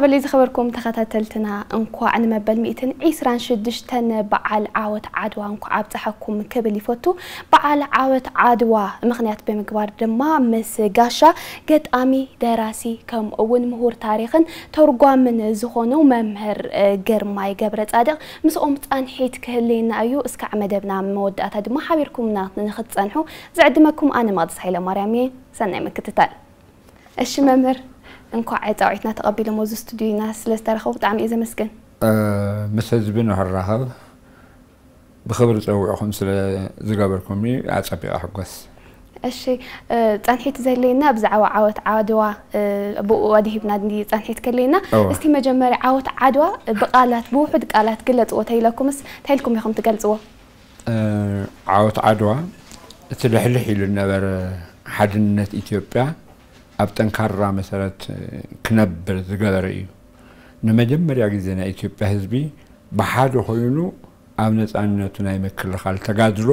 በለይ ዝኸበርኩም ተኸታተልትና እንኳዕ ንመበል 126 በዓል ዓወት ዓድዋ እንኳ ኣብፅሓኩም ክብል ይፈቱ በዓል ዓወት ዓድዋ ምክንያት ብምግባር ድማ ምስ ጋሻ ገጣሚ ደራሲ ከምኡ እውን ምሁር ታሪክን ተርጓምን ዝኾኑ መምህር ግርማይ ገብረ ፃድቕ ምስኦም ፃንሒት ክህልየና እዩ እስካዕ መደብና መወዳእታ ድማ ሓቢርኩምና ንክትፀንሑ ዝዕድመኩም ኣነ መቕድስ ሃይለማርያም እየ ሰናይ ምክትታል እሺ መምህር እንኳዕ ፃውዒትና ተቐቢሎም ኣብዚ ስቱድዮና ስለ ዝተረኸቡ ብጣዕሚ እየ ዘመስግን ምስ ህዝቢ ንክራኸብ ብክብሪ ፀዊዕኹም ስለ ዝገበርኩምኒ ኣፀቢቐ ሕጎስ እሺ ፀንሒት ዘለየና ብዛዕባ ዓወት ዓድዋ ብኡ ኣድሂብና ፀንሒት ከለየና እስቲ መጀመርያ ዓወት ዓድዋ ብቃላት ብውሑድ ቃላት ግለፅዎ ተኢለኩምስ እንታይ ኢልኩም ኢኹም ትገልፅዎ ዓወት ዓድዋ እቲ ልሕልሕ ኢሉ ነበረ ሓድነት ኢትዮጵያ ኣብ ጠንካራ መሰረት ክነብር ዝገበረ እዩ። ንመጀመርያ ግዜ ናይ ኢትዮጵያ ህዝቢ ብሓደ ኮይኑ ኣብ ነፃነቱ ናይ ምክልኻል ተጋድሎ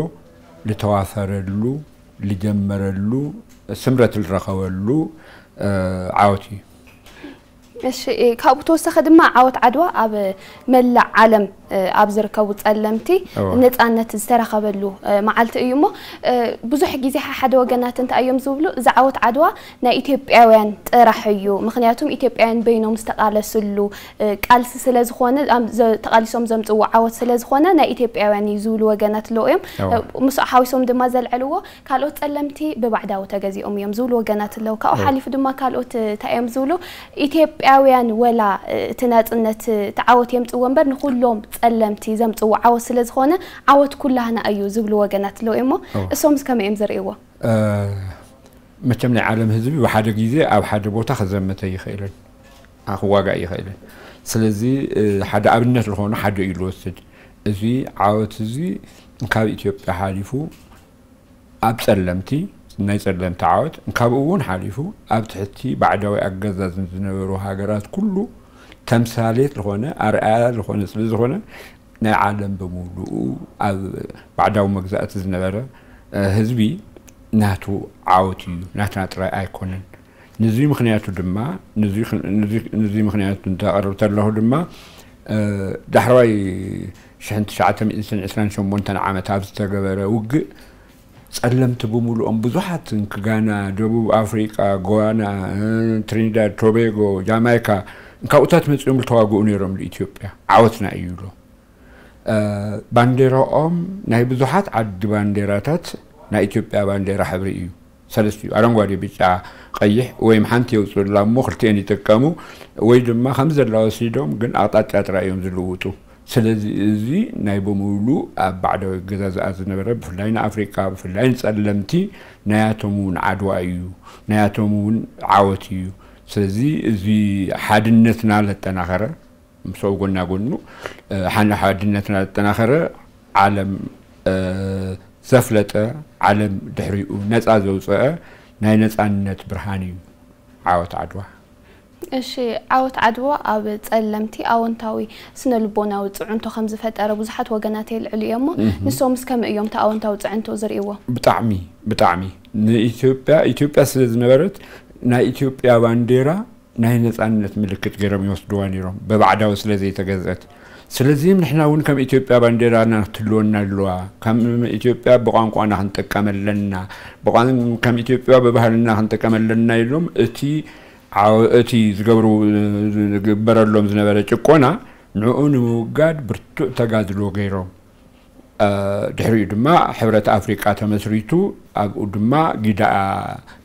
ዝተዋፈረሉ ዝጀመረሉ ስምረት ዝረኸበሉ ዓወት እዩ እሺ ካብኡ ተወሳኺ ድማ ዓወት ዓድዋ ኣብ መላእ ዓለም ኣብ ዝርከቡ ፀለምቲ ነፃነት ዝተረኸበሉ መዓልቲ እዩ እሞ ብዙሕ ግዜ ሓደ ወገናት እንታይ እዮም ዝብሉ እዚ ዓወት ዓድዋ ናይ ኢትዮጵያውያን ጥራሕ እዩ ምክንያቱም ኢትዮጵያውያን በይኖም ዝተቃለስሉ ቃልሲ ስለ ዝኾነ ተቃሊሶም ዘምፅዎ ዓወት ስለ ዝኾነ ናይ ኢትዮጵያውያን እዩ ዝብሉ ወገናት ኣለዉ እዮም ምስኡ ሓዊሶም ድማ ዘልዕልዎ ካልኦት ፀለምቲ ብባዕዳዊ ተገዚኦም እዮም ዝብሉ ወገናት ኣለዉ ካብኡ ሓሊፉ ድማ ካልኦት እንታይ እዮም ዝብሉ ኢትዮጵያውያን ወላ እቲ ናፅነት እቲ ዓወት የምፅዎ እምበር ንኩሎም ፀለምቲ ዘምፅዎ ዓወት ስለ ዝኾነ ዓወት ኩላህና እዩ ዝብሉ ወገናት ኣለዉ እሞ እሶምስ ከመይ እዮም ዝርእይዎ መቸም ናይ ዓለም ህዝቢ ብሓደ ግዜ ኣብ ሓደ ቦታ ክዘመተ ይኽእልን ክዋጋእ ይኽእልን ስለዚ ሓደ ኣብነት ዝኾኑ ሓደ እዩ ዝወስድ እዚ ዓወት እዚ ካብ ኢትዮጵያ ሓሊፉ ኣብ ፀለምቲ ናይ ፀለምቲ ዓወት ካብኡ እውን ሓሊፉ ኣብ ትሕቲ ባዕዳዊ ኣገዛዝን ዝነበሩ ሃገራት ኩሉ ተምሳሌት ዝኾነ ኣርኣያ ዝኾነ ስለ ዝኾነ ናይ ዓለም ብምሉኡ ኣብ ባዕዳዊ መግዛእቲ ዝነበረ ህዝቢ ናቱ ዓወት እዩ ናትና ጥራይ ኣይኮነን። ንዚ ምክንያቱ ድማ ንዚ ምክንያቱ እንተቐርብ ተለኹ ድማ ዳሕራዋይ 1928 ዓመት ኣብ ዝተገበረ ውግእ ፀለምቲ ብምሉኦም ብዙሓት ክጋና ደቡብ ኣፍሪቃ ጎዋና ትሪኒዳድ ቶቤጎ ጃማይካ ካብኡታት መፅኦም ዝተዋግኡ ነይሮም ንኢትዮጵያ። ዓወትና እዩ ሎ ባንዴራኦም ናይ ብዙሓት ዓዲ ባንዴራታት ናይ ኢትዮጵያ ባንዴራ ሕብሪ እዩ። ሰለስተ እዩ። ኣረንጓዴ ብጫ ቀይሕ ወይም ሓንቲ የውፅላ እሞ ክልቲአን ይጥቀሙ። ወይ ድማ ከም ዘላ ወሲዶም ግን ኣቕጣጫ ጥራይ እዮም ዝልውጡ ስለዚ እዚ ናይ ብምሉ ኣብ ባዕዳዊ ገዛዝኣ ዝነበረ ብፍላይ ንኣፍሪቃ ብፍላይ ንፀለምቲ ናያቶም እውን ዓድዋ እዩ። ናያቶም እውን ዓወት እዩ። ስለዚ እዚ ሓድነትና ዘጠናኸረ ምስኡ ጎና ጎኑ ሓድነትና ዘጠናኸረ ዓለም ዘፍለጠ ዓለም ድሕሪኡ ነፃ ዘውፅአ ናይ ነፃነት ብርሃን እዩ። ዓወት ዓድዋ እሺ ዓወት ዓድዋ ኣብ ፀለምቲ ኣወንታዊ ስነ ልቦናዊ ፅዕንቶ ከም ዝፈጠረ ብዙሓት ወገናት የልዕሉ እዮም ሞ ንሶምስ ከመይ እዮም እቲ ኣወንታዊ ፅዕንቶ ዝርእይዎ ብጣዕሚ ብጣዕሚ። ንኢትዮጵያ ኢትዮጵያ ስለ ዝነበረት ናይ ኢትዮጵያ ባንዴራ ናይ ነፃነት ምልክት ገይሮም ይወስድዋ ነይሮም ብባዕዳዊ ስለ ዘይተገዝአት ስለዚ ንሕና እውን ከም ኢትዮጵያ ባንዴራና ክትህልወና ኣለዋ ከም ኢትዮጵያ ብቋንቋና ክንጥቀመለና ከም ኢትዮጵያ ብባህልና ክንጥቀመለና ኢሎም እቲ እቲ ዝገብሩ ዝግበረሎም ዝነበረ ጭቆና ንዕኡ ንምውጋድ ብርቱዕ ተጋድሎ ገይሮም። ድሕሪኡ ድማ ሕብረት ኣፍሪቃ ተመስሪቱ ኣብኡ ድማ ጊዳ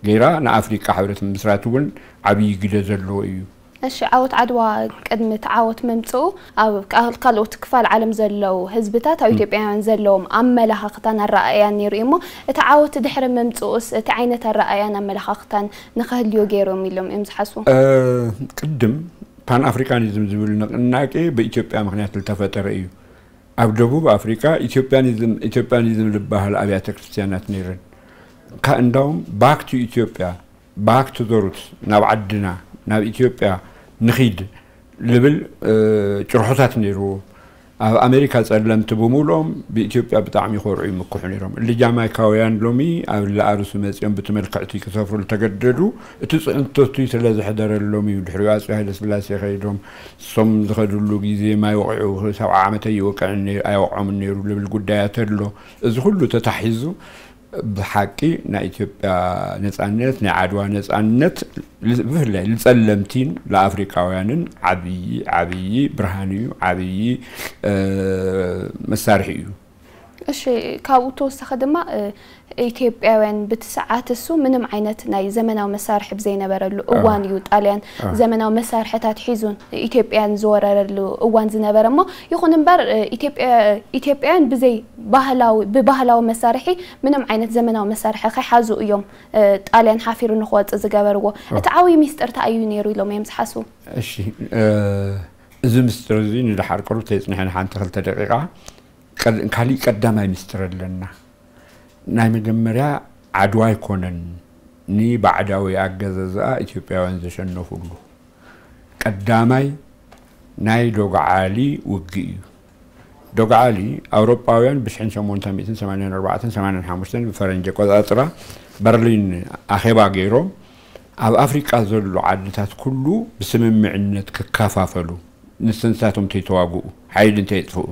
ገይራ ንኣፍሪቃ ሕብረት ምስራት እውን ዓብዪ ግደ ዘለዎ እዩ እሺ ዓወት ዓድዋ ቅድሚ እቲ ዓወት መምፅኡ ኣብ ካልኦት ክፋል ዓለም ዘለው ህዝብታት ኣብ ኢትዮጵያውያን ዘለዎም ኣመላኻኽታን ኣረኣያን ነይሩ እሞ እቲ ዓወት ድሕሪ መምፅኡስ እቲ ዓይነት ኣረኣያን ኣመላኻኽታን ንክህልዮ ገይሮም ኢሎም እዮም ዝሓስቡ ቅድም ፓን ኣፍሪካኒዝም ዝብል ንቅናቄ ብኢትዮጵያ ምክንያት ዝተፈጠረ እዩ ኣብ ደቡብ ኣፍሪካ ኢትዮጵያኒዝም ዝበሃል ኣብያተ ክርስትያናት ነይረን እንዳውም ባክቱ ኢትዮጵያ ባክቱ ዘሩት ናብ ዓድና ናብ ኢትዮጵያ ንኺድ ዝብል ጭርሖታት ነይርዎ ኣብ ኣሜሪካ ጸለምቲ ብምሉኦም ብኢትዮጵያ ብጣዕሚ ይኮርዑ ይምክሑ ነይሮም። እሊ ጃማይካውያን ሎሚ ኣብ ላኣርሱ መፅኦም መልክዕቲ ክሰፍሩ ተገደዱ። እቲ ፅዕንቶቱ ስለ ዝሕደረሎም እዩ ድሕሪኡ ኣፄ ሃይለስላሴ ከይዶም እሶም ዝኸድሉ ግዜ ማይ ወቂዑ ሰብዓ ዓመተ ይወቅዕ ኣይወቅዖምን ነይሩ ዝብል ጉዳያት ኣሎ። እዚ ኩሉ ተታሒዙ ብሓቂ ናይ ኢትዮጵያ ነፃነት ናይ ዓድዋ ነፃነት ብፍላይ ዝፀለምቲን ንኣፍሪካውያንን ዓብይ ዓብይ ብርሃን እዩ ዓብይ መሳርሒ እዩ እሺ ካብኡ ተወሳኺ ድማ ኢትዮጵያውያን በቲ ሰዓት እሱ ምንም ዓይነት ናይ ዘመናዊ መሳርሒ ብዘይነበረሉ እዋን እዩ ጣልያን ዘመናዊ መሳርሕታት ሒዙን ኢትዮጵያን ዝወረረሉ እዋን ዝነበረ እሞ ይኹን እምበር ኢትዮጵያውያን ብዘይ ባህላዊ ብባህላዊ መሳርሒ ምንም ዓይነት ዘመናዊ መሳርሒ ከይሓዙ እዮም ጣልያን ሓፊሩ ንክወፅእ ዝገበርዎ እቲ ዓብዪ ሚስጥር እንታይ እዩ ነይሩ ኢሎም እዮም ዝሓስቡ እሺ እዚ ምስጢር እዚ ንድሓር ቅርብ ተፅኒሐን ሓንቲ ክልተ ደቂቃ ካሊእ ቀዳማይ ምስጢር ኣለና ናይ መጀመርያ ዓድዋ ኣይኮነን ንባዕዳዊ ኣገዛዝኣ ኢትዮጵያውያን ዘሸነፉሉ ቀዳማይ ናይ ዶግዓሊ ውጊ እዩ። ዶግዓሊ ኣውሮጳውያን ብ1884 ብፈረንጂ ቆፃፅራ በርሊን ኣኼባ ገይሮም ኣብ ኣፍሪቃ ዘሎ ዓድታት ኩሉ ብስምምዕነት ክከፋፈሉ ንስንሳቶም እንተይተዋግኡ ሓይሊ እንተየጥፍኡ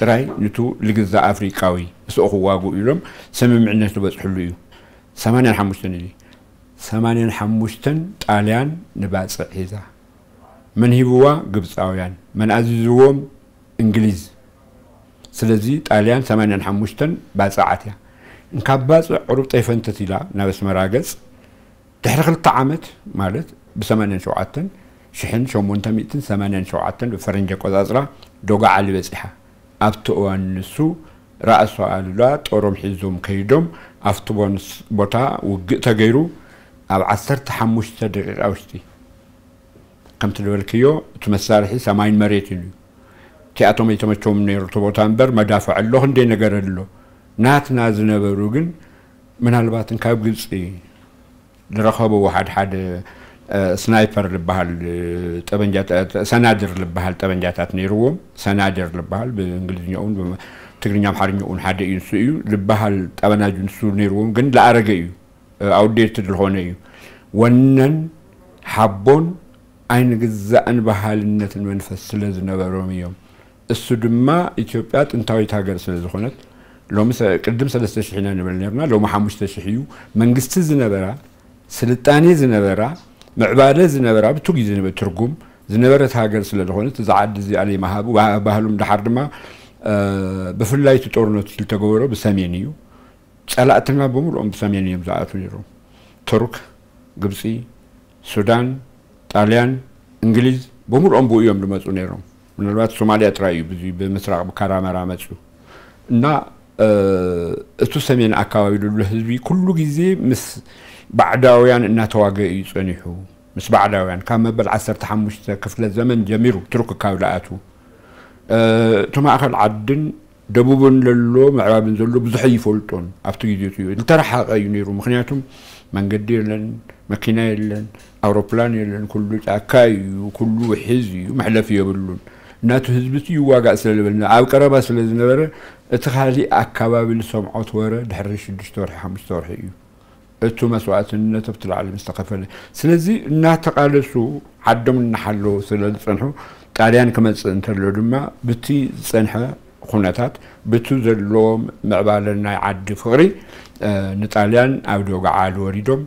ጥራይ ንቱ ልግዛእ ኣፍሪቃዊ ምስኡ ክዋግኡ ኢሎም ስምምዕነት ዝበፅሕሉ እዩ። 85 እዩ 85 ጣልያን ንባፅዕ ሒዛ መን ሂብዋ? ግብፃውያን። መን ኣዚዝዎም? እንግሊዝ። ስለዚ ጣልያን 85 ባፅዓት እያ። እንካብ ባፅዕ ዕሩብ ጠይፈንተት ኢላ ናብ ኣስመራ ገፅ ድሕሪ ክልተ ዓመት ማለት ብ87 1887 ብፈረንጂ ኣቆፃፅራ ዶጋዓሊ በፂሓ ኣብቲ እዋን ንሱ ራእሱ ኣሉላ ጦሮም ሒዞም ከይዶም ኣብቲ ቦታ ውግእ ተገይሩ ኣብ 15 ደቂቃ ውሽጢ። ከምቲ ዝበልክዮ እቲ መሳርሒ ሰማይን መሬትን እዩ። እቲኣቶም ኣይተመቸዎም ነይሩ እቲ ቦታ እምበር መዳፍዕ ኣሎ ክንደይ ነገር ኣሎ? ናትና ዝነበሩ ግን ምናልባትን ካብ ግብፂ ዝረኸብዎ ሓደ ሓደ ስናይፐር ዝበሃል ጠበንጃ ሰናድር ዝበሃል ጠበንጃታት ነይርዎም። ሰናድር ዝበሃል ብእንግሊዝኛውን ትግርኛ ኣምሓርኛውን ሓደ እዩ ንሱ እዩ። ዝበሃል ጠበናጁ ንሱ ነይርዎም ግን ዝኣረገ እዩ ኣውዴት ዝኮነ እዩ። ወነን ሓቦን ኣይንግዛእን ባህልነትን መንፈስ ስለ ዝነበሮም እዮም። እሱ ድማ ኢትዮጵያ ጥንታዊት ሃገር ስለ ዝኾነት ሎሚ ቅድም ሰለስተ ሽሕ ኢና ንብል ነርና ሎሚ ሓሙሽተ ሽሕ እዩ። መንግስቲ ዝነበራ ስልጣኔ ዝነበራ ምዕባለ ዝነበራ ብቱ ግዜ ትርጉም ዝነበረት ሃገር ስለ ዝኾነት እዚ ዓዲ እዚ ኣለ መሃቡ ባህሉም ድሓር ድማ ብፍላይ እቲ ጦርነቱ ዝተገበሮ ብሰሜን እዩ። ፀላእትና ብምልኦም ብሰሜን እዮም ዝኣቱ ነይሮም። ቱርክ ግብፂ ሱዳን ጣልያን እንግሊዝ ብምልኦም ብኡ እዮም ዝመፁ ነይሮም። ምናልባት ሶማልያ ጥራይ እዩ ብምስራቅ ብካራመራ መፅኡ እና እቲ ሰሜን ኣካባቢ ዘሎ ህዝቢ ኩሉ ግዜ ምስ ባዕዳውያን እናተዋገአ እዩ ፀኒሑ ምስ ባዕዳውያን ካብ መበል 15 ክፍለ ዘመን ጀሚሩ ቱርክ ካብ ዝኣቱ እቲ ማእኸል ዓድን ደቡብን ዘሎ ምዕራብን ዘሎ ብዙሕ ይፈልጦን ኣብቲ ግዜቱ እዩ ዝተረሓቐ እዩ ነይሩ ምክንያቱም መንገዲ የለን መኪና የለን ኣውሮፕላን የለን ኩሉ ጫካ እዩ ኩሉ ውሕዝ እዩ መሕለፊ የብሉን እናቱ ህዝቢ እቲ ይዋጋእ ስለ ዝብልና ኣብ ቀረባ ስለ ዝነበረ እቲ ካሊእ ኣካባቢ ዝሰምዖት ወረ ድሕሪ ሽዱሽተ ወርሒ ሓሙሽተ ወርሒ እዩ እቱ መስዋእትነት ኣብቲ ላዕሊ ምስ ተኸፈለ ስለዚ እናተቃለሱ ዓዶም እናሓለዉ ስለ ዝፀንሑ ጣልያን ክመፅእ እንተሎ ድማ ብቲ ዝፀንሐ ኩነታት ብቱ ዘለዎም ምዕባለ ናይ ዓዲ ፍቅሪ ንጣልያን ኣብ ዶጋዓል ወሪዶም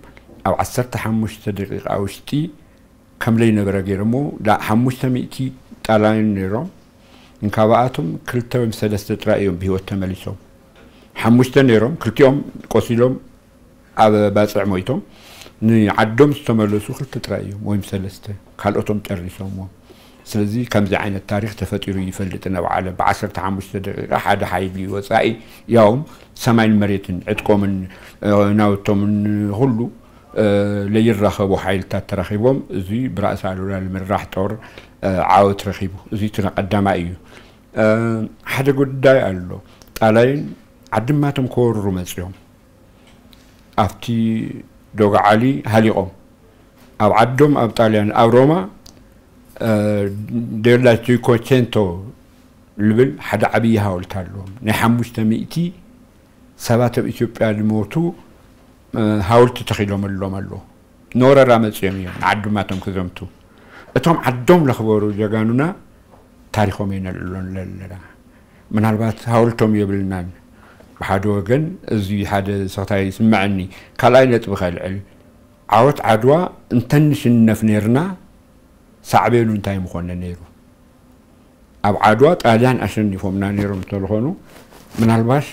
ኣብ 15 ደቂቃ ውሽጢ ከም ዘይነበረ ገይሮሞ ሓሙሽተ ሚእቲ ጣልያን ነይሮም እንካብኣቶም ክልተ ወይም ሰለስተ ጥራይ እዮም ብሂወት ተመሊሶም ሓሙሽተ ነይሮም ክልቲኦም ቆሲሎም ኣብ ባፅዕ ሞይቶም ንዓዶም ዝተመለሱ ክልተ ጥራይ እዮም ወይም ሰለስተ ካልኦቶም ጨሪሶምዎም ስለዚ ከምዚ ዓይነት ታሪክ ተፈጢሩ ይፈልጥን ኣብ ዓለም ብ15 ደቂቃ ሓደ ሓይሊ ወፃኢ ያውም ሰማይን መሬትን ዕጥቆምን ናውቶምን ኩሉ ለይራኸቡ ሓይልታት ተረኺቦም እዚ ብራእሲ ኣሉላ ንምራሕ ጦር ዓወት ረኺቡ እዚ እቲ ቀዳማይ እዩ ሓደ ጉዳይ ኣሎ ጣልያን ዓድማቶም ከወርሩ መፅኦም ኣብቲ ዶጋዓሊ ሃሊቆም ኣብ ዓዶም ኣብ ጣልያን ኣብ ሮማ ዴላ ቺኮቼንቶ ልብል ሓደ ዓብዪ ሃወልቲ ኣለዎም ናይ ሓሙሽተ ሚእቲ ሰባት ኣብ ኢትዮጵያ ዝሞቱ ሃወልቲ ተኺሎም ኣሎም ኣለዉ ንወረራ መፅኦም እዮም ንዓድማቶም ክዘምቱ እቶም ዓዶም ለኽበሩ ጀጋኑና ታሪኮም የነልሎን ዘለና ምናልባት ሃወልቶም የብልናን ብሓደ ወገን እዚ ሓደ ስኽታይ ይስምዐኒ ካልኣይ ነጥቢ ከልዕል ዓወት ዓድዋ እንተንሽነፍ ነርና ሳዕቤሉ እንታይ ምኾነ ነይሩ? ኣብ ዓድዋ ጣልያን ኣሸኒፎምና ነይሮም እንተልኾኑ ምናልባሽ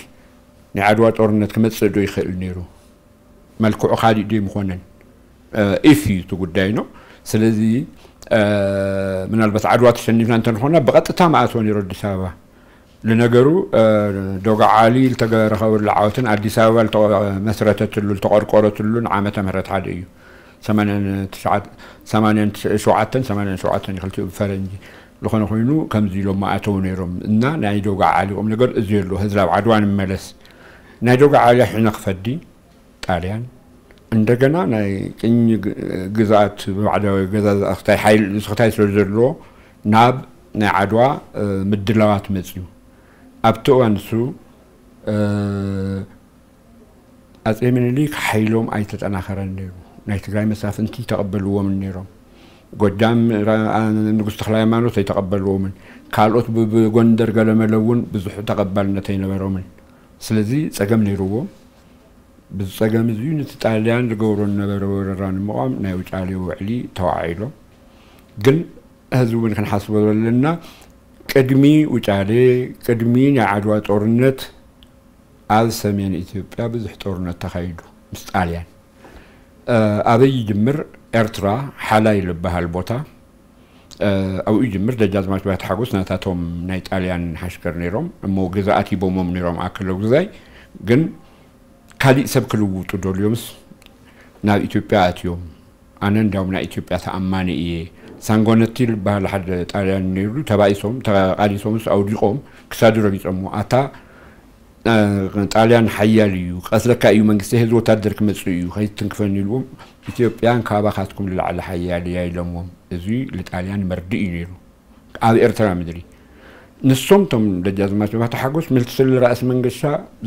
ናይ ዓድዋ ጦርነት ክመፅእ ዶ ይኽእል ነይሩ? መልክዑ ካሊእ ዶ ይምኾነን ኢፍ እዩ እቲ ጉዳይ ነው ስለዚ ምናልባት ዓድዋ ተሸኒፍና እንተንኾና ብቐጥታ ማእትዎ ነይሩ ኣዲስ ኣበባ ለነገሩ ዶጋ ዓሊ ዝተረኸበሉ ዓወትን ኣዲስ ኣበባ ዝተመስረተትሉ ዝተቆርቆረትሉን ዓመተ ምህረት ሓደ እዩ። 87 ክልቲኡ ብፈረንጂ ዝኾነ ኮይኑ ከምዚ ኢሎም ማእተው ነይሮም እና ናይ ዶጋ ዓሊ ቁም ነገር እዚ ኣሎ። ህዝቢ ኣብ ዓድዋ ንመለስ። ናይ ዶጋ ዓሊ ሕነ ክፈዲ ጣልያን እንደገና ናይ ቅኝ ግዛኣት ብባዕዳዊ ገዛ ስኽታይ ስለ ዘለዎ ናብ ናይ ዓድዋ ምድላዋት መፅዩ ኣብቲ እዋን እሱ ኣፄ ምኒልክ ሓይሎም ኣይተጠናኸረን ነይሩ። ናይ ትግራይ መሳፍንቲ ተቐበልዎምን ነይሮም። ጎጃም ንጉስ ተክለ ሃይማኖት ኣይተቐበልዎምን። ካልኦት ብጎንደር ገለመለ እውን ብዙሕ ተቐባልነት ኣይነበሮምን። ስለዚ ፀገም ነይርዎም ብዚ ፀገም እዚ ነቲ ጣልያን ዝገብሮ ዝነበረ ወረራ ንምቋም ናይ ውጫሌ ውዕሊ ተዋዒሎም ግን ህዝቢ እውን ክንሓስቦ ዘለና ቅድሚ ውጫሌ ቅድሚ ናይ ዓድዋ ጦርነት ኣብ ሰሜን ኢትዮጵያ ብዙሕ ጦርነት ተኻይዱ ምስ ጣልያን። ኣበይ ይጅምር ኤርትራ ሓላይ ዝበሃል ቦታ። ኣብኡ ይጅምር ደጃዝማች ባይተ ሓጎስ ናታቶም ናይ ጣልያን ሓሽከር ነይሮም። እሞ ግዛኣት ሂቦሞም ነይሮም ኣክለው ግዛይ። ግን ካሊእ ሰብ ክልውጡ ደልዮምስ ናብ ኢትዮጵያ ኣትዮም። ኣነ እንዲያውም ናይ ኢትዮጵያ ተኣማኒ እየ ሳንጎነቲ ዝበሃል ሓደ ጣልያን ነይሩ ተባኢሶም ተቃሊሶምስ ኣውዲቆም ክሳዱ ረጊፆሞ ኣታ ጣልያን ሓያል እዩ ቀትለካ እዩ መንግስቲ ህዝቢ ወታደር ክመፅእ እዩ ከይትንክፈኒ ኢልዎም ኢትዮጵያን ካባኻትኩም ዝለዓለ ሓያል እያ ኢሎምዎም እዚ ንጣልያን መርዲ እዩ ነይሩ ኣብ ኤርትራ ምድሪ ንሶም ቶም ደጃዝማች ባታ ሓጎስ ምልትስሊ ራእሲ መንገሻ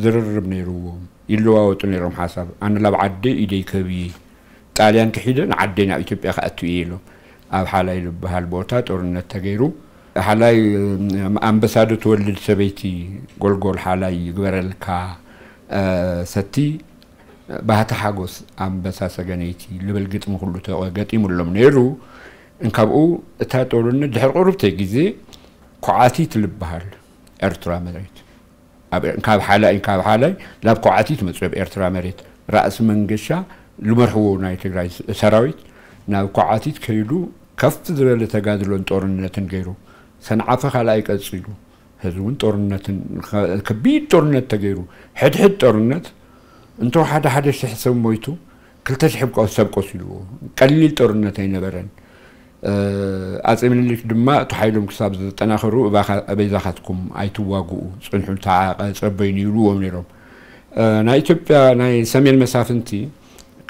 ዝርርብ ነይርዎም ይለዋወጡ ነይሮም ሓሳብ ኣነ ላብ ዓደይ ኢደይ ከብዬ ጣልያን ክሒደ ንዓደይ ናብ ኢትዮጵያ ከኣቱ እየ ኢሎም ኣብ ሓላይ ዝበሃል ቦታ ጦርነት ተገይሩ ሓላይ ኣምበሳዶ ትወልድ ሰበይቲ ጎልጎል ሓላይ ይግበረልካ ሰቲ ባህቲ ሓጎስ ኣንበሳ ሰገነይቲ ልብል ግጥሚ ኩሉ ገጢሙሎም ነይሩ። እንካብኡ እታ ጦርነት ድሕሪ ቁርብተይ ግዜ ኩዓቲት ዝበሃል ኤርትራ መሬት። ካብ ሓላይ ካብ ሓላይ ናብ ኩዓቲት ኣብ ኤርትራ መሬት ራእሲ መንገሻ ዝመርሕዎ ናይ ትግራይ ሰራዊት ናብ ኩዓቲት ከይዱ ከፍ ዝበለ ተጋድሎን ጦርነትን ገይሩ ሰንዓፈ ካልኣይ ቀፂሉ ህዝቢ እውን ጦርነትን ከቢድ ጦርነት ተገይሩ። ሕድሕድ ጦርነት እንተ ሓደ ሓደ ሽሕ ሰብ ሞይቱ ክልተ ሽሕ ሰብ ቆሲልዎ ቀሊል ጦርነት ኣይነበረን። ኣፄ ምኒልክ ድማ እቲ ሓይሎም ክሳብ ዘጠናኸሩ ኣበይዛኻትኩም ኣይትዋግኡ ፅንሑ ፀበይኑ ይብልዎም ነይሮም። ናይ ኢትዮጵያ ናይ ሰሜን መሳፍንቲ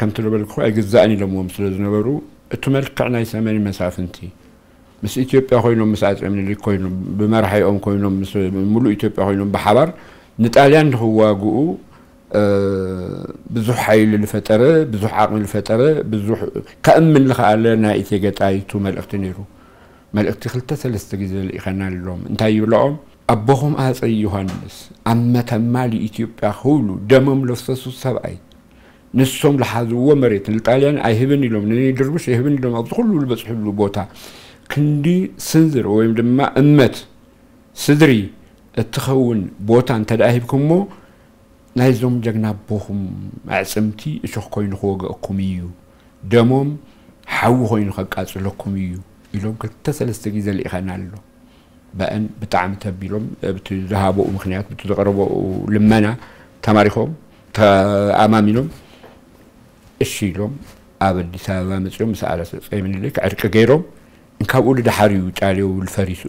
ከምቲ ዝበልክኹ ኣይግዛእን ኢሎምዎም ስለ ዝነበሩ እቲ መልክዕ ናይ ሰሜን መሳፍንቲ ምስ ኢትዮጵያ ኮይኖም ምስ ኣፄ ምኒልክ ኮይኖም ብመርሓይኦም ኮይኖም ምስ ሙሉእ ኢትዮጵያ ኮይኖም ብሓባር ንጣልያን ንክዋግኡ ብዙሕ ሓይሊ ዝፈጠረ ብዙሕ ዓቕሚ ዝፈጠረ ብዙሕ ከእምን ዝኸኣለ ናይ እቴጌ ጣይቱ መልእክቲ ነይሩ መልእክቲ ክልተ ሰለስተ ግዜ ልኢኸና ኣለዎም እንታይ ይብልኦም ኣቦኹም ኣፀ ዮሃንስ ኣብ መተማ ኢትዮጵያ ክብሉ ደሞም ለፍሰሱ ሰብኣይ ንሶም ዝሓዝዎ መሬት ንጣልያን ኣይህብን ኢሎም ንድርብሽ ኣይህብን ኢሎም ኣብዚ ኩሉ ዝበፅሕሉ ቦታ ክንዲ ስንዝር ወይም ድማ እመት ስድሪ እትኸውን ቦታ እንተደኣ ሂብኩሞ ናይዞም ጀግና ኣቦኹም ኣዕፅምቲ እሾኽ ኮይኑ ክወግአኩም እዩ ደሞም ሓዊ ኮይኑ ከቃፅለኩም እዩ ኢሎም ክልተ ሰለስተ ግዜ ልኢኸና ኣሎ በአን ብጣዕሚ ተቢሎም ብቲ ዝሃበኡ ምክንያት በቲ ዘቀረበኡ ልመና ተማሪኾም ተኣማሚኖም እሺ ኢሎም ኣብ ኣዲስ ኣበባ መፅኦም ምስ ኣረሰ ፀይ ምኒልክ ዕርቂ ገይሮም ካብኡ ንዳሓርዩ ጫልዮ ዝፈሪሱ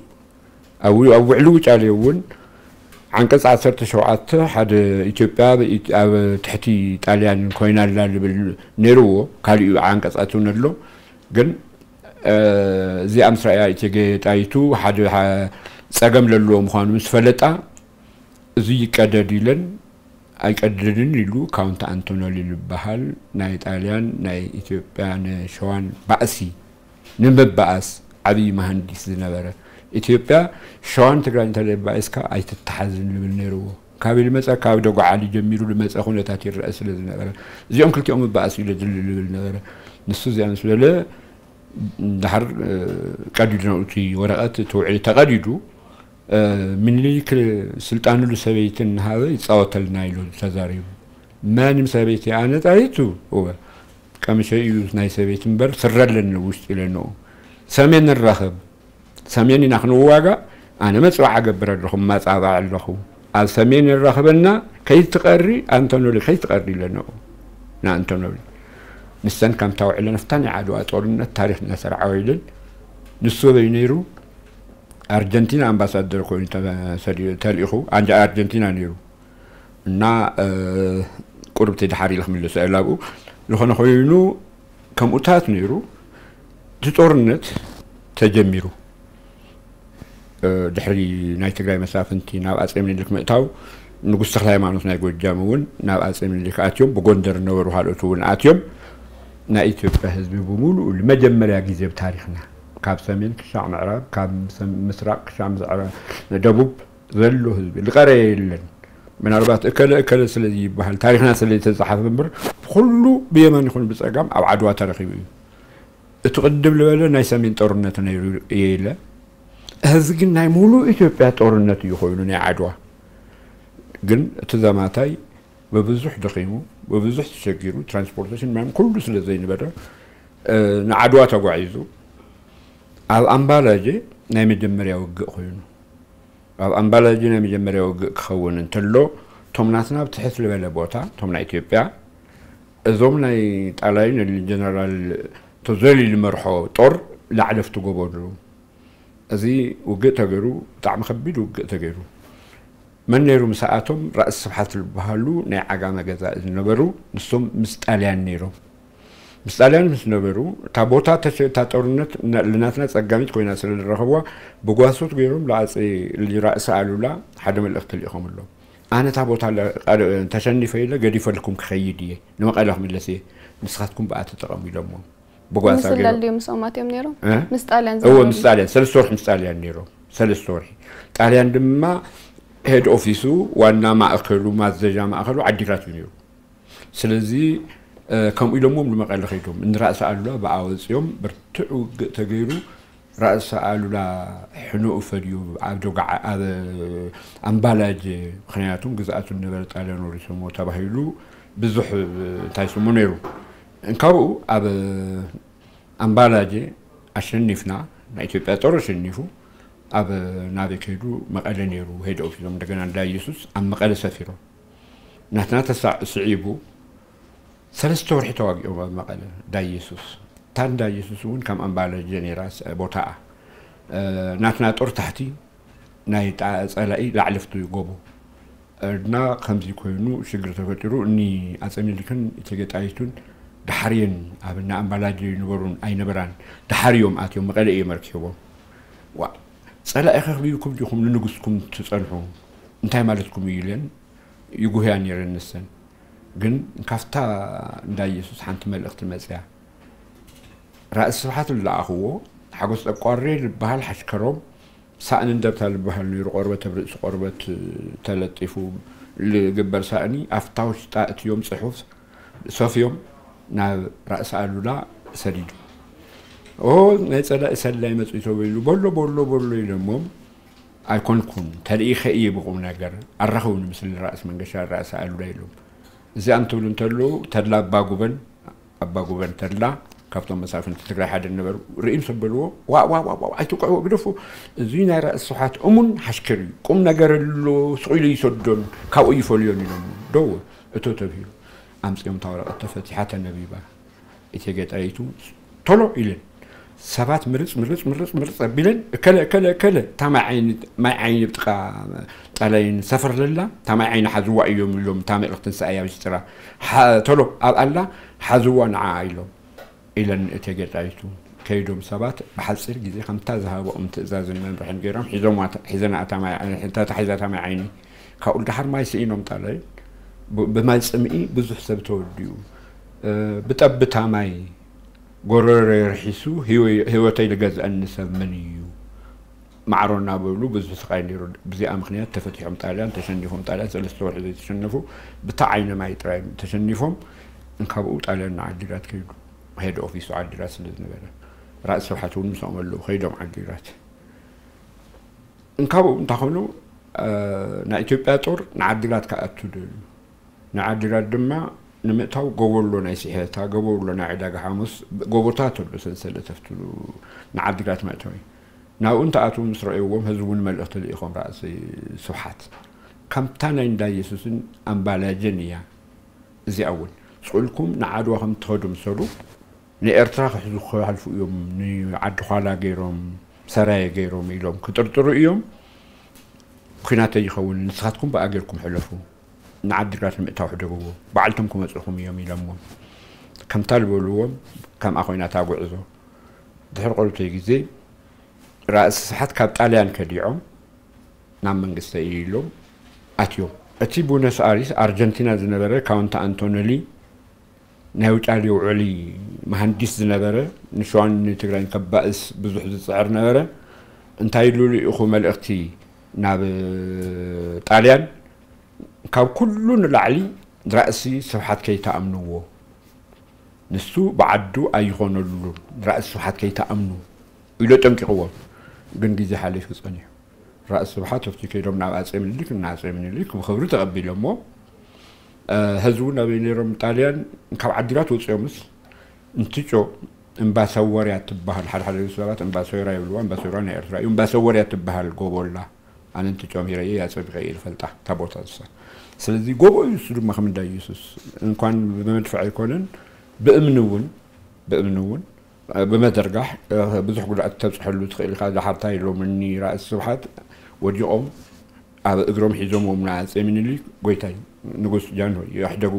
ኣብ ውዕሊ ጫልዮ እውን ዓንቀፅ 17 ሓደ ኢትዮጵያ ኣብ ትሕቲ ጣልያን ኮይናላ ዝብል ነይርዎ። ካሊኡ ዓንቀፃት እውን ኣሎ። ግን እዚኣ ምስ ረኣያ እቴጌ ጣይቱ ሓደ ፀገም ዘለዎ ምዃኑ ምስ ፈለጣ እዚ ይቀደድ ኢለን ኣይቀድድን ኢሉ Count አንቶኔሊ ዝበሃል ናይ ጣልያን ናይ ኢትዮጵያ ንሸዋን ባእሲ ንምበኣስ ዓብዪ መሃንዲስ ዝነበረ። ኢትዮጵያ ሸዋን ትግራይ እንተደባእስካ ኣይትተሓዝን ዝብል ነይርዎ። ካብ ልመፀ ካብ ደጓዓሊ ጀሚሩ ልመፀ ኩነታት ይረአ ስለ ዝነበረ። እዚኦም ክልቲኦም ምበኣስ ኢለ ዝልል ዝብል ነበረ። ንሱ እዚኣ ምስ በለ ድሓር ቀዲዱ ነው እቲ ወረቐት እቲ ውዕሊ ተቐዲዱ ምኒልክ ስልጣኑ ሰበይቲ እናሃበ ይፃወተልና ኢሉ ተዛሪቡ። ማንም ሰበይቲ ኣነ ጣይቱ ቀምሸ እዩ ናይ ሰበይቲ እምበር ስረ ኣለኒ ውሽጢ ኢለንኡ ሰሜን ንራኸብ። ሰሜን ኢና ክንዋጋእ ኣነ መፅባዕ ኣገብር ኣለኹ ማፃባዕ ኣለኹ ኣብ ሰሜን ንራኸበና ከይትቐሪ ኣንቶኖሊ ከይትቐሪ ኢለንኡ ንኣንቶኖሊ ንሰን ከምታ ውዕለን ኣፍታ ናይ ዓድዋ ጦርነት ታሪክ እናሰርዓወ ኢለን ንሱ በይ ነይሩ ኣርጀንቲና ኣምባሳደር ኮይኑ ተልኢኹ ኣንጃ ኣርጀንቲና ነይሩ እና ቁርብ ተድሓር ኢለ ክምለሶ ዕላብኡ ዝኾነ ኮይኑ ከምኡታት ነይሩ እቲ ጦርነት ተጀሚሩ። ድሕሪ ናይ ትግራይ መሳፍንቲ ናብ ኣፀ ምኒልክ ምእታው ንጉስ ተክለ ሃይማኖት ናይ ጎጃም እውን ናብ ኣፀ ምኒልክ ኣትዮም ብጎንደር ዝነበሩ ካልኦት እውን ኣትዮም ናይ ኢትዮጵያ ህዝቢ ብምሉኡ ንመጀመርያ ግዜ ብታሪክና ካብ ሰሜን ክሻዕ ምዕራብ ካብ ምስራቅ ክሻዕ ደቡብ ዘሎ ህዝቢ ዝቀረየ የለን ምናልባት እከለ እከለ ስለዚ ይበሃል ታሪክና ስለ ዝተፃሓፈ እምበር ኩሉ ብየመን ይኹን ብፀጋም ኣብ ዓድዋ ተረኪቡ እዩ እቲ ቅድም ዝበለ ናይ ሰሜን ጦርነት ነይሩ እየ ኢለ እዚ ግን ናይ ሙሉእ ኢትዮጵያ ጦርነት እዩ ኮይኑ ናይ ዓድዋ ግን እቲ ዘማታይ ብብዙሕ ደኺሙ ብብዙሕ ተሸጊሩ ትራንስፖርቴሽን ማም ኩሉ ስለ ዘይነበረ ንዓድዋ ተጓዒዙ ኣብ ኣምባላጀ ናይ መጀመርያ ውግእ ኮይኑ ኣብ ኣምባላጀ ናይ መጀመርያ ውግእ ክኸውን እንተሎ እቶም ናትና ብትሕት ዝበለ ቦታ እቶም ናይ ኢትዮጵያ እዞም ናይ ጣልያን ጀነራል ተዘሊ ዝመርሖ ጦር ላዕለፍቲ ጎበሉ እዚ ውግእ ተገይሩ ብጣዕሚ ከቢድ ውግእ ተገይሩ መን ነይሩ ምስኣቶም ራእሲ ስብሓት ዝበሃሉ ናይ ዓጋመ ገዛእ ዝነበሩ ንሶም ምስ ጣልያን ነይሮም ምስ ጣልያን ምስ ነበሩ እታ ቦታ እታ ጦርነት ልናትና ፀጋሚት ኮይና ስለ ዝረኸብዋ ብጓሶት ገይሮም ለኣፀ ራእሲ ኣሉላ ሓደ መልእክቲ ልኢኾም ኣሎ። ኣነ እታ ቦታ ተሸኒፈ ኢለ ገዲፈልኩም ክኸይድ እየ። ንመቐለ ክምለስ እየ። ንስኻትኩም ብኣ ተጠቐሙ ኢሎሞ። ብጓሳ ምስኦም ኣትዮም ነይሮም? ምስ እዎ ምስ ጣልያን ሰለስተ ወርሒ ምስ ጣልያን ነይሮም። ሰለስተ ወርሒ። ጣልያን ድማ head office ኡ ዋና ማእከሉ ማዘዣ ማእከሉ ዓዲግራት እዩ ነይሩ። ስለዚ ከምኡ ኢሎሞም ንመቐለ ከይዶም እንራእሲ ኣሉላ ብኣ ወፂኦም ብርቱዕ ውግእ ተገይሩ ራእሲ ኣሉላ ሕኑኡ ፈልዩ ኣብ ደጉዓ ኣብ ኣምባላጅ ምክንያቱም ግዝኣቱ ነበረ ጣልያን ወሪሶሞ ተባሂሉ ብዙሕ እንታይ ስሙ ነይሩ ካብኡ ኣብ ኣምባላጀ ኣሸኒፍና ናይ ኢትዮጵያ ጦር ኣሸኒፉ ኣብ ናበይ ከይዱ መቐለ ነይሩ ሄድ ኦፊሶም እንደገና እንዳ ኢየሱስ ኣብ መቐለ ሰፊሮም ናትና ተስዒቡ ሰለስተ ወርሒ ተዋጊኦም ኣብ መቐለ እንዳ ኢየሱስ እታ እንዳ ኢየሱስ እውን ከም ኣምባላጀ ነይራ ቦታኣ ናትና ጦር ታሕቲ ናይ ፀላኢ ላዕለፍቲ ጎቦ እና ከምዚ ኮይኑ ሽግር ተፈጢሩ እኒ ኣፀ ምኒልክን እቴጌ ጣይቱን ድሓርየን ኣብ ና ኣምባላጅ ይነበሩን ኣይነበራን ድሓርዮም ኣትዮም መቐለ እየ መርኪቦም ፀላኢ ከኽብዩኩም ዲኹም ንንጉስኩም ትፀንሑ እንታይ ማለትኩም እዩ ኢለን ይጉህያ ነይረን ንሰን ግን ካብታ እንዳ ኢየሱስ ሓንቲ መልእክቲ መፅያ ራእሲ ስብሓት ዝለኣኽዎ ሓጎስ ጠቋሬ ዝበሃል ሓሽከሮም ሳእኒ እንደርታ ዝበሃል ነይሩ ቆርበት ኣብ ርእሲ ቆርበት ተለጢፉ ዝግበር ሳእኒ ኣፍታ ውሽጣ እትዮም ፅሑፍ ሰፍዮም ናብ ራእሲ ኣሉላ ሰዲዱ ኦ ናይ ፀላኢ ሰላይ መፅቶ በይሉ በሎ በሎ በሎ ኢሎሞም ኣይኮንኩን ተልኢኸ እየ ብቁም ነገር ኣራኸቡኒ ምስሊ ራእሲ መንገሻ ራእሲ ኣሉላ ኢሎም እዚኣ እንትብሉ እንተለዉ ተድላ ኣባጉበን ኣባጉበን ተድላ ካብቶም መሳፍንቲ ትግራይ ሓደ ነበሩ። ርእዮም ሰበልዎ ዋዋዋ ኣይትቆዕዎ ግደፉ እዚ ናይ ራእሲ ስብሓት እሙን ሓሽከር እዩ። ቁም ነገር ኣሎ ስቑኢሉ ይሰዶን ካብኡ ይፈልዮን ኢሎም ደው እቶ ተብሂሉ። ኣምፅኦም እታ ወረቐት ተፈቲሓ ተነቢባ እቴጌ ጣይቱ ቶሎ ኢለን ሰባት ምርፅ ምርፅ ምርፅ ምርፅ ኣቢለን እከለ እከለ እከለ እታ ማይ ዓይኒ ብጥቃ ጣልይን ሰፈር ዘላ እታ ማይ ዓይኒ ሓዝዋ እዮም ኢሎም እታ መልእክቲ ንስኣያ ምስጥራ ቶሎ ኣብ ኣላ ሓዝዋ ንዓ ኢሎም ኢለን እቴጌ ጣይቱ ከይዶም ሰባት ብሓፂር ግዜ ከምታ ዝሃቦኦም ትእዛዝን መምርሕን ገይሮም ሒዘናታ ሒዛታ ማይ ዓይኒ ካብኡ ድሓር ማይ ስኢኖም ጣላይ ብማይ ፅምኢ ብዙሕ ሰብ ተወዲኡ ብጠብታ ማይ ጎረሮ ርሒሱ ሂወተይ ዝገዝአኒ ሰብ ምን እዩ ማዕሮ እናበሉ ብዙሕ ስቃይ ነይሩ ብዚኣ ምክንያት ተፈቲሖም ጣልያን ተሸኒፎም ጣልያን ሰለስተ ወርሒ ዘይተሸነፉ ብታ ዓይነ ማይ ጥራይ ተሸኒፎም ካብኡ ጣልያን ንዓዲግራት ከይዱ ሄድ ኦፊሱ ዓዲግራት ስለ ዝነበረ ራእሲ ስብሓት እውን ምስኦም ኣለዉ ከይዶም ዓዲግራት እንካብኡ እንታይ ኮኑ ናይ ኢትዮጵያ ጦር ንዓዲግራት ክኣቱ ደልዩ ንዓዲግራት ድማ ንምእታው ጎበሎ ናይ ሲሕታ ጎበሎ ናይ ዕዳጋ ሓሙስ ጎቦታት ኣሎ ሰንሰለት ኣፍትሉ ንዓዲግራት መእተዊ ናብኡ እንተኣትዉ ምስ ረእይዎም ህዝቡን መልእኽቲ ልኢኾም ራእሲ ስብሓት ከምታ ናይ እንዳ ኢየሱስን ኣምባላጀን እያ እዚኣ እውን ስቁልኩም ንዓድዋ ከም ትኸዱ ምሰሉ ንኤርትራ ክሕዙ ክሓልፉ እዮም ንዓዲ ኋላ ገይሮም ሰራየ ገይሮም ኢሎም ክጥርጥሩ እዮም ኩናት ይኸውን ንስኻትኩም ብኣ ጌርኩም ሕለፉ ንዓዲግራት ንምእታው ሕደግዎ በዓልቶም ክመፅኹም እዮም ኢሎምዎም ከምታ ዝበልዎም ከምኣ ኮይናታ ጉዕዞ ድሕሪ ቆልተይ ግዜ ራእሲ ስብሓት ካብ ጣልያን ከዲዖም ናብ መንግስቲ ኢሎም ኣትዮም እቲ ቡነስ ኣሪስ ኣርጀንቲና ዝነበረ ካውንታ ኣንቶኖሊ ናይ ውጫሌ ውዕሊ መሃንዲስ ዝነበረ ንሸዋን ንትግራይ ከባእስ ብዙሕ ዝፅዕር ነበረ እንታይ ኢሉ ኢኹ መልእኽቲ ናብ ጣልያን ካብ ኩሉ ንላዕሊ ራእሲ ስብሓት ከይተኣምንዎ ንሱ ብዓዱ ኣይኮነሉን ራእሲ ስብሓት ከይተኣምኑ ኢሎ ጠንቂቕዎም ግን ግዜ ሓሊፉ ፀኒሑ ራእሲ ስብሓት ኣብቲ ከይዶም ናብ ኣፀ ምኒልክ እና ኣፀ ምኒልክ ብክብሪ ተቐቢሎሞ ህዝቡ ናበይ ነይሮም ጣልያን ካብ ዓዲግራት ወፂኦምስ እንትጮ እምባሰወርያ ትበሃል ሓደ ሓደ ሰባት እምባሰወራ ይብልዋ እምባሰወራ ናይ ኤርትራ እዩ እምባሰወርያ ትበሃል ጎቦላ ኣነ እንትጮም ሂረየ ያፀቢቀ እየ ዝፈልጣ እታ ቦታ ንሳ ስለዚ ጎቦ እዩ እሱ ድማ ከም እንዳ ኢየሱስ እንኳን ብመድፍዕ ኣይኮነን ብእምኒ እውን ብእምኒ እውን ብመዘርጋሕ ብዙሕ ጉድኣት ተብፅሐሉ ትኽእል ኢኻ ዳሓርታ ኢሎም እኒ ራእሲ ስብሓት ወዲቖም ኣብ እግሮም ሒዞምዎም ንኣፀ ምኒልክ ጎይታይ ንጉስ ጃንሆይ ይሕደጉ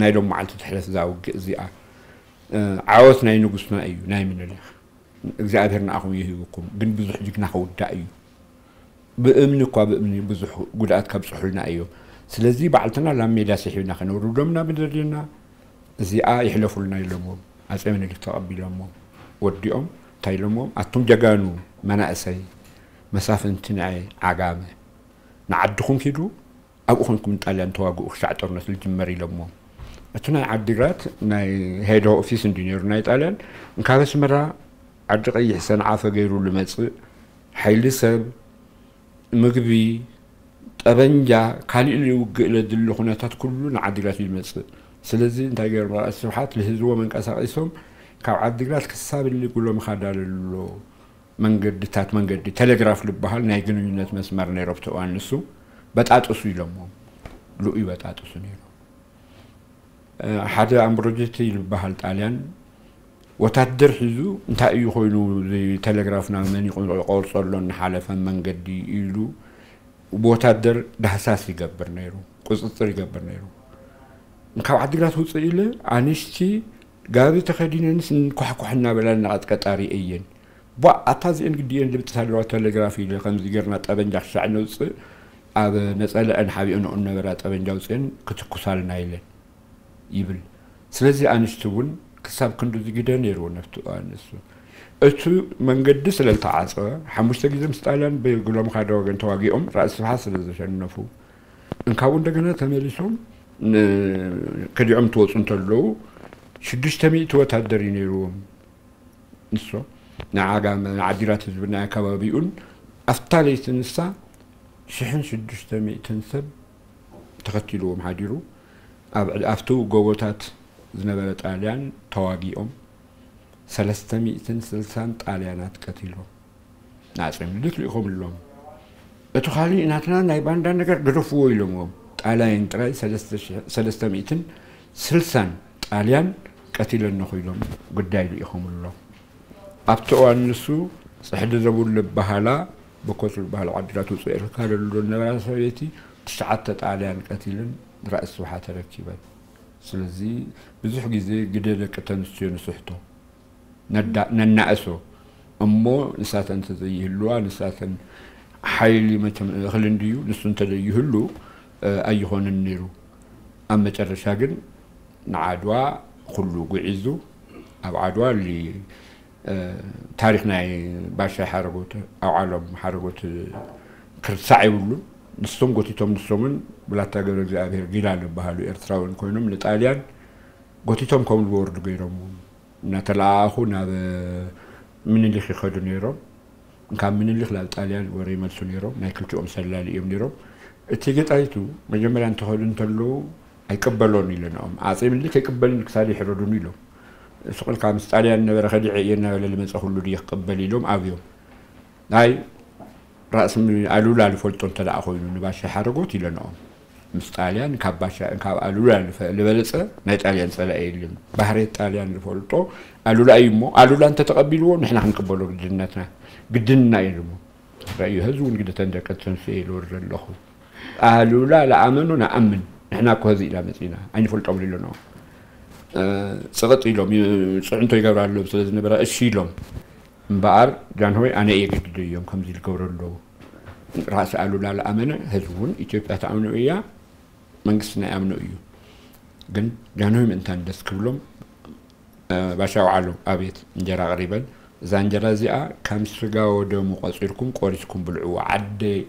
ናይ ሎም መዓልቲ ትሕለፍ እዛ ውግእ እዚኣ ዓወት ናይ ንጉስና እዩ ናይ ምኒልክ እግዚኣብሔር ንኣኹም ይህብኩም ግን ብዙሕ ጅግና ክውዳእ እዩ ብእምኒ እኳ ብእምኒ ብዙሕ ጉድኣት ከብፅሑልና እዮም ስለዚ ባዕልትና ላብ ሜዳ ስሒብና ከነውርዶምና ብደድና እዚኣ ይሕለፉልና ኢሎሞም ኣፀ ምኒልክ ተቐቢሎሞም ወዲኦም እንታይ ኢሎሞም ኣቶም ጀጋኑ መናእሰይ መሳፍንቲ ናይ ዓጋመ ንዓድኹም ኪዱ ኣብኡ ኮንኩም ጣልያን ተዋግኡ ክሻዕ ጦርነት ዝጅመር ኢሎሞም እቲ ናይ ዓዲግራት ናይ ሄድ ኦፊስ እንዲ ነይሩ ናይ ጣልያን እንካብ ኣስመራ ዓዲ ቀይሕ ሰንዓፈ ገይሩ ዝመፅእ ሓይሊ ሰብ ምግቢ ጠበንጃ ካሊእ ዝውግእ ለድሊ ኩነታት ኩሉ ንዓዲግራት እዩ ዝመፅእ ስለዚ እንታይ ገይሮም ራእሲ ስብሓት ንህዝቦ መንቀሳቂሶም ካብ ዓዲግራት ክሳብ እሊ ጉሎም ካዳለሎ መንገድታት መንገዲ ቴሌግራፍ ዝበሃል ናይ ግንኙነት መስመር ነይሮም ተእዋን ንሱ በጣጥሱ ኢሎሞም ልኡይ በጣጥሱ ነይሩ። ሓደ ኣምብሮጀቲ ዝበሃል ጣልያን ወታደር ሒዙ እንታይ እዩ ኮይኑ ቴሌግራፍ ናብ መን ቆርፀሎ ንሓለፈ መንገዲ ኢሉ ብወታደር ዳህሳስ ይገብር ነይሩ ቁፅፅር ይገብር ነይሩ ካብ ዓዲግራት ውፅእ ኢለ ኣንስቲ ጋቢ ተኸዲነንስ ንኳሕኳሕ እናበላ ንቐጥቀጣሪ እየን። ቧ ኣታ እዚአን ግዲአን ልብፅታ ኣለዋ ቴሌግራፍ ኢለ ከምዚ ጌርና ጠበንጃ ክሻዕ ነውፅእ ኣብ ነፀለአን ሓቢኡ ነበራ ጠበንጃ ውፅአን ክትኩሳልና ኢለን ይብል። ስለዚ ኣንስቲ እውን ክሳብ ክንዲ ዝግደ ነይርዎ ነፍቲ ኣንሱ እቲ መንገዲ ስለ ዝተዓፀወ ሓሙሽተ ግዜ ምስ ጣልያን ብግሎም ሓደ ወገን ተዋጊኦም ራእሲ ስብሓት ስለ ዘሸነፉ እንካብኡ እንደገና ተመሊሶም ከዲዖም ትወፁ እንተለዉ ሽዱሽተ ሚእቲ ወታደር እዩ ነይርዎም ንሶም ንዓጋመ ንዓዲራት ህዝቢ ናይ ኣከባቢኡን ኣፍታ ለይቲ ንሳ ሽሕን ሽዱሽተ ሚእትን ሰብ ተኸቲልዎም ሓዲሩ ኣብቲ ጎቦታት ዝነበረ ጣልያን ተዋጊኦም ሰለስተ ሚእትን ስልሳን ጣልያናት ቀቲሎም ንኣፀ ምኒልክ ልኢኹም ኣሎም እቲ ካሊእ ናትና ናይ ባንዳ ነገር ገደፍዎ ኢሎምዎም። ጣልያን ጥራይ ሰለስተ ሚእትን ስልሳን ጣልያን ቀቲለኒ ኮይኖም ጉዳይ ልኢኹም ኣሎም ኣብቲ እዋን ንሱ ፅሕዲ ዘብሉ ባህላ በኮት ዝበሃል ዓዲራት ውፅእ ደሎ ነበራ ሰበይቲ ትሽዓተ ጣልያን ቀቲልን ራእሲ ስብሓት ረኪበን። ስለዚ ብዙሕ ግዜ ግደ ደቂ ተንስትዮ ንስሕቶ ነናእሶ። እሞ ንሳተን እንተዘይህልዋ ንሳተን ሓይሊ እኽሊ እንድዩ ንሱ እንተዘይህሉ ኣይኮነን ነይሩ። ኣብ መጨረሻ ግን ንዓድዋ ኩሉ ጉዒዙ ኣብ ዓድዋ ታሪክ ናይ ባሻይ ሓረጎት ኣብ ሓረጎት ክርሳዕ ይብሉን ንሶም ጎቲቶም ንሶምን ብላታ ገብረ እግዚኣብሔር ጊላ ዝበሃሉ ኤርትራውን ኮይኖም ንጣልያን ጎቲቶም ከምኡ ዝወርዱ ገይሮም እናተለኣኹ ናብ ምንሊክ ይኸዱ ነይሮም። ካብ ምንሊክ ናብ ጣልያን ወረ ይመልሱ ነይሮም። ናይ ክልቲኦም ሰላሊ እዮም ነይሮም። እቲ ገጣይቱ መጀመርያ እንተኸዱ እንተለዉ ኣይቅበሎን ኢለንኦም ኣፄ ምኒልክ ኣይቅበልን ክሳድ ይሕረዱን ኢሎም ስቕልካ ምስ ጣልያን ነበረ ከዲዐ እየ እናበለ ልመፀ ኩሉ ድየ ክቅበል ኢሎም ኣብዮም። ናይ ራእሲ ኣሉላ ዝፈልጦ እንተደኣ ኮይኑ ንባሻ ሓረጎት ኢለንኦም ምስ ጣልያን ካብ ኣሉላ ዝበለፀ ናይ ጣልያን ፀላእ የለን። ባህሬት ጣልያን ዝፈልጦ ኣሉላ እዩ እሞ ኣሉላ እንተተቐቢልዎ ንሕና ክንቅበሎ ግድነትና ግድንና እዩ ድሞ ራእዩ ህዝቡ ንግደ ተንደቀ ተንስኤ ዝወርድ ኣለኹ ኣሉላ ለኣመኑ ንኣምን። ንሕና እኮ ህዚ ኢላ መፂና ኣይንፈልጦም ኢለንኦም ፅቕጥ ኢሎም ፅዕንቶ ይገብሩ ኣለዎም ስለ እሺ ኢሎም። እምበኣር ጃንሆይ ኣነ እየ እዮም ከምዚ ዝገብሩ ኣለዉ ራእሲ ኣሉላ ዝኣመነ ህዝቢ እውን ኢትዮጵያ ተኣምኑ እያ መንግስቲ ናይ ኣምኖ እዩ። ግን ጃንሆይ ምእንታን ደስ ክብሎም ባሻ ውዓሎ ኣቤት እንጀራ ቀሪበን እዛ እንጀራ እዚኣ ከም ስጋ ወደሙ ቆፂርኩም ቆሪስኩም ብልዕዎ ዓደይ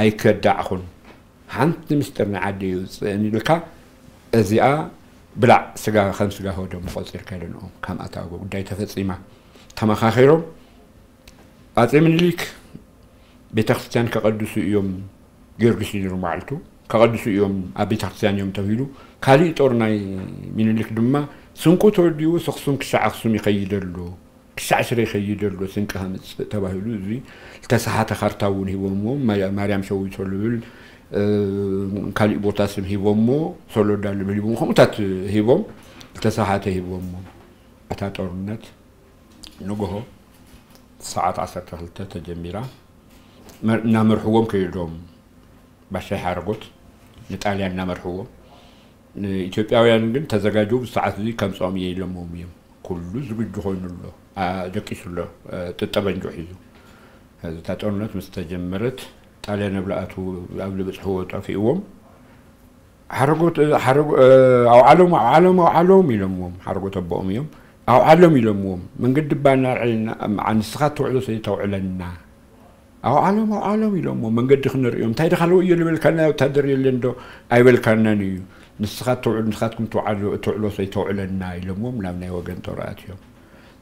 ኣይከዳዕኹን ሓንቲ ምስጢር ናይ ዓደ ይውፅእን ኢልካ እዚኣ ብላዕ ስጋ ከም ስጋ ወደሙ ቆፂርካ ኢለንኦም ከም ኣታዊ ጉዳይ ተፈፂማ። ተመኻኺሮም ኣፄ ምኒልክ ቤተ ክርስቲያን ከቐድሱ እዮም ጊዮርጊስ ነይሩ ማዓልቱ ከቐድሱ እዮም ኣብ ቤተ ክርስቲያን እዮም ተባሂሉ ካሊእ ጦር ናይ ሚኒሊክ ድማ ስንቁ ተወዲኡ ስክሱም ክሻዕ ኣክሱም ክሻዕ ሽረ ይኸይድ ኣሎ ስንቂ ከምፅእ ተባሂሉ እዚ ዝተሰሓተ ካርታ እውን ሂቦሞ ማርያም ሸዊቶ ዝብል ካሊእ ቦታ ስም ሂቦሞ ሶሎዳ ዝብል ሂቦሞ ከምኡታት ሂቦም ዝተሰሓተ ሂቦሞ። እታ ጦርነት ንግሆ ሰዓት 12 ተጀሚራ እናመርሕዎም ከይዶም ባሻይ ሓረጎት ንጣልያን እናመርሕዎም ንኢትዮጵያውያን ግን ተዘጋጅቡ ብሰዓት እዚ ከምፅኦም እየ ኢሎሞም እዮም። ኩሉ ዝግጁ ኮይኑ ኣሎ ጥጠበንጆ ሒዙ። እታ ጦርነት ምስ ተጀመረት ጣልያን ኣብላኣቱ ኣብ ዝበፅሕዎ ጠፊእዎም። ኣብ ዓሎም ኣብ ዓሎም ኣብ ዓሎም ኢሎምዎም ሓረጎት ኣቦኦም እዮም። ኣብ ዓሎም ኢሎምዎም መንገዲ ባና ንስኻ ተውዕሎ ሰይተውዕለና ኣብ ዓሎም ኣብ ዓሎም ኢሎሞ መንገዲ ክንሪኦም እንታይ ድካለዎ እዮ ዝበልካና ወታደር የለን ዶ ኣይበልካናን እዩ። ንስኻ ትውዕል ንስኻትኩም ትውዕሎ ሰይተውዕለና ኢሎሞም ናብ ናይ ወገን ጦርኣት እዮም።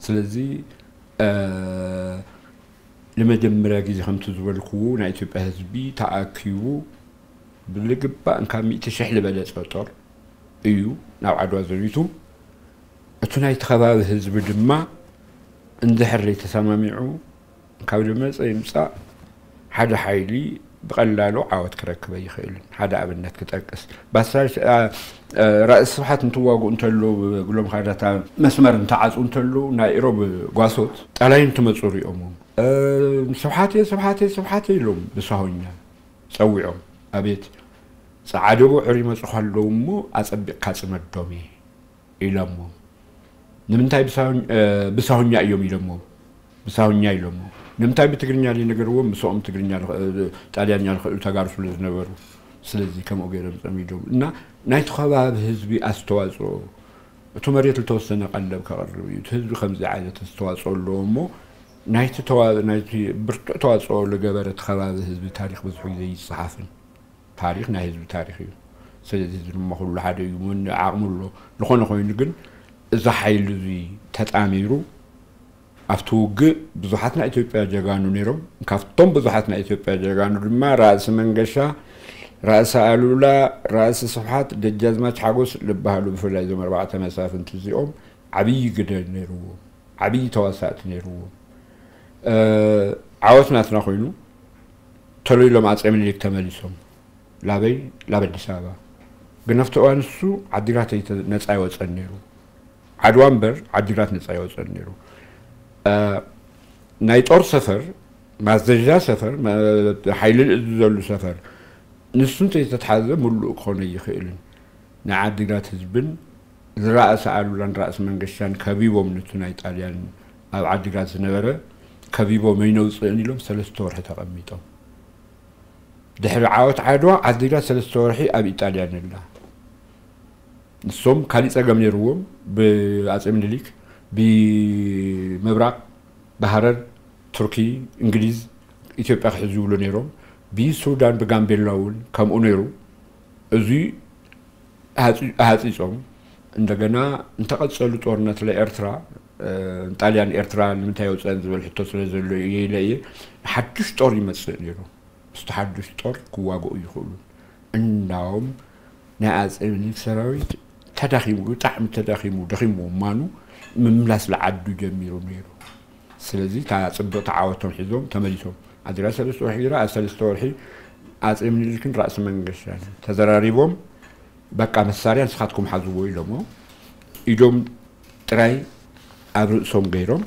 ስለዚ ንመጀመርያ ግዜ ከምቲ ዝበልክዎ ናይ ኢትዮጵያ ህዝቢ ተኣኪቡ ብዝግባእ እንካብ ሚእቲ ሽሕ ዝበለፀ ጦር እዩ ናብ ዓድዋ ዘሪቱ። እቲ ናይቲ ከባቢ ህዝቢ ድማ እንድሕር ተሰማሚዑ ካብ ዝመፀ ይምፃእ ሓደ ሓይሊ ብቀላሉ ዓወት ክረክበ ይኽእልን ሓደ ኣብነት ክጠቅስ። ራእሲ ስብሓት እንትዋግኡ እንተሎ ብሎም ካዳታ መስመር እንተዓፁ እንተሎ ናይ ኢሮብ ጓሶት ጣላይ እንትመፁ ሪኦሞም ስብሓቴ ስብሓቴ ስብሓቴ ኢሎም ብሳሆኛ ፀዊዖም። ኣቤት ፃዓደቦ ዕሪ መፁ ከለዉ እሞ ኣፀቢቕካ ፅመዶም እየ ኢሎሞም ንምንታይ ብሳሆኛ እዮም ኢሎሞም ብሳሆኛ ኢሎሞ ንምንታይ ብትግርኛ ነገርዎም ምስኦም ትግርኛ ጣልያኛ ዝኽእሉ ተጋሩ ስለ ዝነበሩ ስለዚ ከምኡ ገይሮም ፀሚዶም እና ናይቲ ከባቢ ህዝቢ ኣስተዋፅኦ እቲ መሬት ዝተወሰነ ቀለብ ከቕርብ እዩ እቲ ህዝቢ ከምዚ ዓይነት ዝተዋፅኦ ኣለዎ እሞ ናይቲ ብርቱዕ ተዋፅኦ ዝገበረ እቲ ከባቢ ህዝቢ ታሪክ ብዙሕ ግዜ ይፀሓፍን ታሪክ ናይ ህዝቢ ታሪክ እዩ ስለዚ ድማ ኩሉ ሓደ እዩ ዓቕሙ ኣሎ ዝኾነ ኮይኑ ግን እዚ ሓይሊ እዚ ተጣሚሩ ኣብቲ ውግእ ብዙሓት ናይ ኢትዮጵያ ጀጋኑ ነይሮም። ካብቶም ብዙሓት ናይ ኢትዮጵያ ጀጋኑ ድማ ራእሲ መንገሻ ራእሲ ኣሉላ ራእሲ ስብሓት ደጃዝማች ሓጎስ ዝበሃሉ ብፍላይ እዞም ኣርባዕተ መሳፍንቲ እዚኦም ዓብይ ግደ ነይርዎም ዓብይ ተዋሳእቲ ነይርዎም ዓወት ኮይኑ ተሎ ኢሎም ኣፀ ምኒልክ ተመሊሶም ላበይ ላብ ኣዲስ ኣበባ። ኣብቲ እዋን እሱ ዓዲግራት ነፃ ይወፀን ነይሩ። ዓድዋ እምበር ዓዲግራት ነፃ ይወፀን ነይሩ ናይ ጦር ሰፈር ማዘዣ ሰፈር ሓይሊ ዘሉ ሰፈር ንሱ እንተይተተሓዘ ሙሉእ ክኾነ ይኽእልን ናይ ዓዲግራት ህዝብን ዝረእሰ ኣሉላን ራእሲ መንገሻን ከቢቦም ነቱ ናይ ጣልያን ኣብ ዓዲግራት ዝነበረ ከቢቦም ኣይነውፅእን ኢሎም ሰለስተ ወርሒ ተቐሚጦም። ድሕሪ ዓወት ዓድዋ ዓዲግራት ሰለስተ ወርሒ ኣብ ኢጣልያ ነላ። ንሶም ካሊእ ፀገም ነይርዎም ብኣፄ ምኒልክ ብምብራቅ ብሃረር ቱርኪ እንግሊዝ ኢትዮጵያ ክሕዙ ይብሉ ነይሮም ብሱዳን ብጋምቤላ እውን ከምኡ ነይሩ እዙይ ሃፂፆም እንደገና እንተቐፀሉ ጦርነት ለኤርትራ ጣልያን ኤርትራ ንምንታይ የውፅአን ዝብል ሕቶ ስለ ዘሎ የኢለ እየ ሓዱሽ ጦር ይመፅእ ነይሩ ምስቲ ሓዱሽ ጦር ክዋግኡ ይኽእሉ እንዳውም ናይ ኣፄ ምኒልክ ሰራዊት ተዳኺሙ ብጣዕሚ ተዳኺሙ ደኺሙ እማኑ ምምላስ ዝዓዱ ጀሚሩ ነይሩ። ስለዚ እታ ዓወቶም ሒዞም ተመሊሶም ኣዲራ ሰለስተ ወርሒ ኣብ ሰለስተ ወርሒ ኣፄ ምኒልክን ራእሲ መንገሻን ተዘራሪቦም በቃ መሳርያ ንስኻትኩም ሓዝዎ ኢሎሞ ኢዶም ጥራይ ኣብ ርእሶም ገይሮም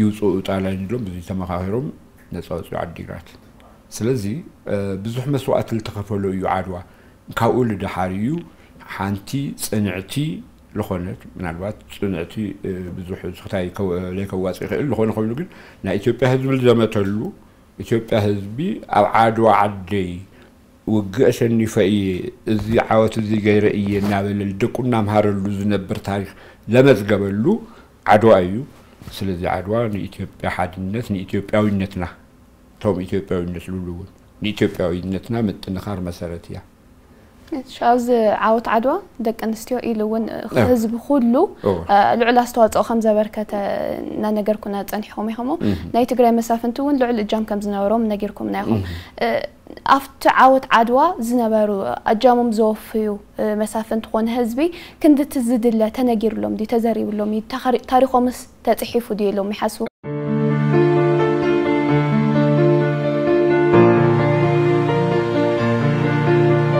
ይውፅኡ ጣልያን ኢሎም ብዙ ተመኻኺሮም ነፃ ወፅኡ ዓዲግራት። ስለዚ ብዙሕ መስዋእቲ ዝተኸፈሎ እዩ ዓድዋ። ካብኡ ልድሓር እዩ ሓንቲ ፅንዕቲ ዝኾነት ምናልባት ፅንዕቲ ብዙሕ ዝክታይ ዘይከዋፅ ይኽእል ዝኾነ ኮይኑ ግን ናይ ኢትዮጵያ ህዝቢ ዝዘመተሉ ኢትዮጵያ ህዝቢ ኣብ ዓድዋ ዓደይ ውግእ ኣሸኒፈ እየ እዚ ዓወት እዚ ገይረ እየ እናበለ ደቁ እናምሃረሉ ዝነብር ታሪክ ለመዝገበሉ ዓድዋ እዩ ስለዚ ዓድዋ ንኢትዮጵያ ሓድነት ንኢትዮጵያዊነትና እቶም ኢትዮጵያዊነት ዝብሉ እውን ንኢትዮጵያዊነትና ምጥንኻር መሰረት እያ ኣብዚ ዓወት ዓድዋ ደቂ ኣንስትዮ ኢሉ እውን ህዝቢ ኩሉ ልዑል ኣስተዋፅኦ ከም ዘበርከተ እናነገርኩና ፀኒሕኩም ኢኹም ናይ ትግራይ መሳፍንቲ እውን ልዑል እጃም ከም ዝነበሮም ነጊርኩምና ኢኹም ኣብቲ ዓወት ዓድዋ ዝነበሩ ኣጃሞም ዘወፍዩ መሳፍንቲ ኮነ ህዝቢ ክንዲ እቲ ዝድለ ተነጊሩሎም ዲ ተዘሪብሎም ታሪኮምስ ተፅሒፉ ድዩ ኢሎም ይሓስቡ